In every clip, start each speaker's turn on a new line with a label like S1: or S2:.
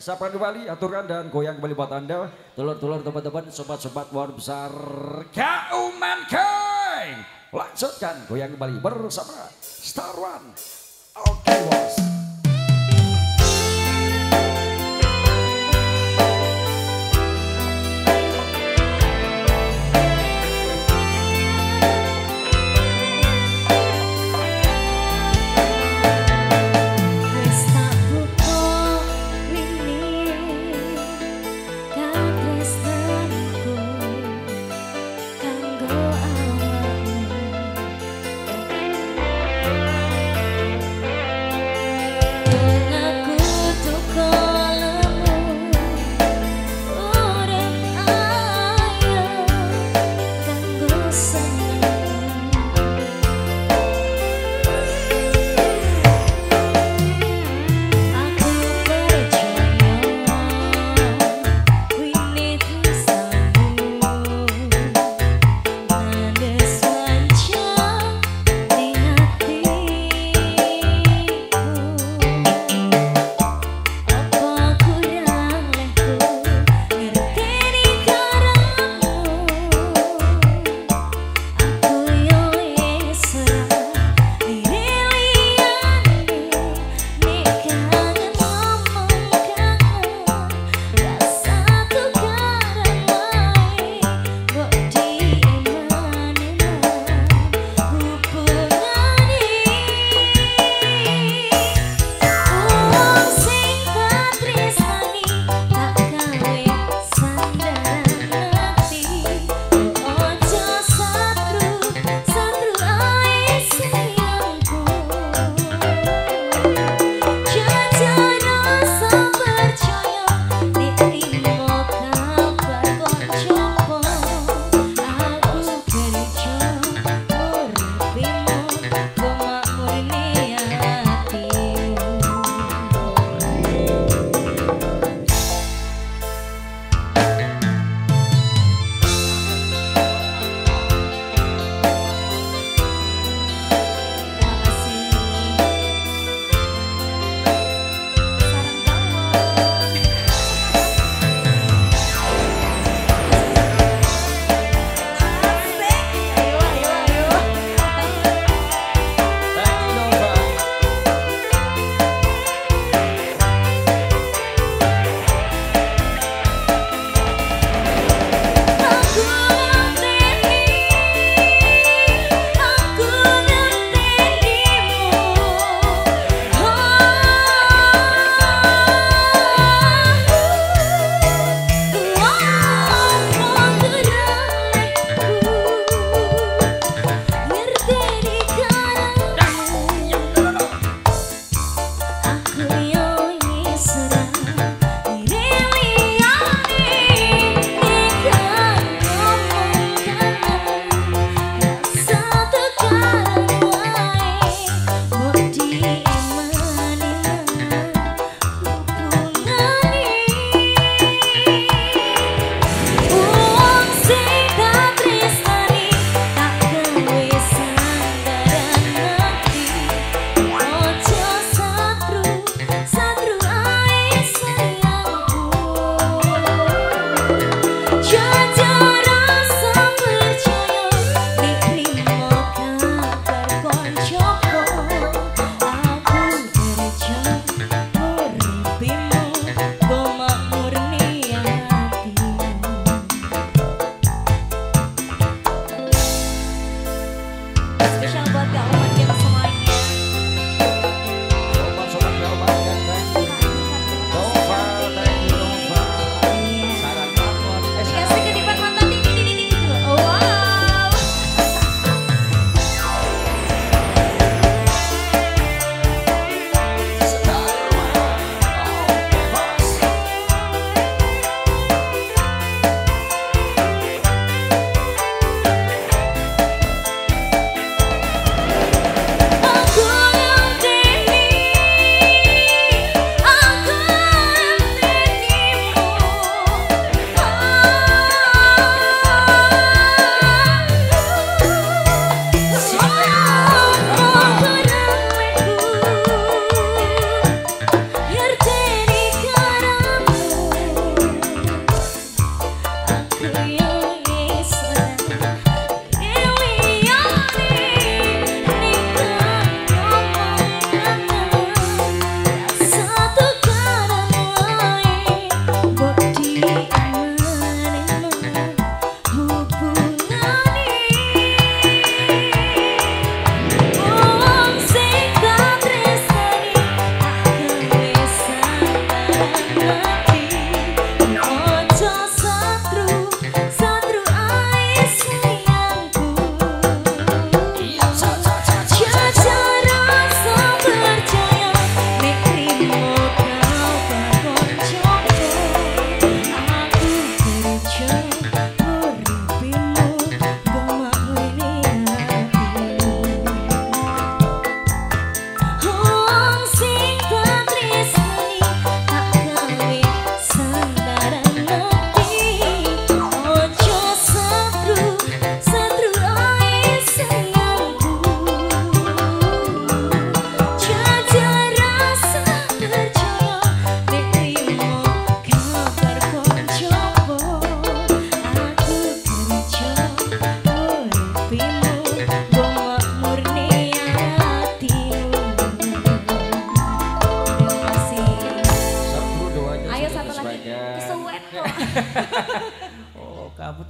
S1: Sapa kembali, aturkan dan goyang kembali buat Anda. Telur-telur teman-teman, sobat-sobat luar besar. Kauman King. Lanjutkan goyang kembali bersama Star One. Oke okay, bos. Spesial buat kamu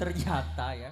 S1: ternyata ya.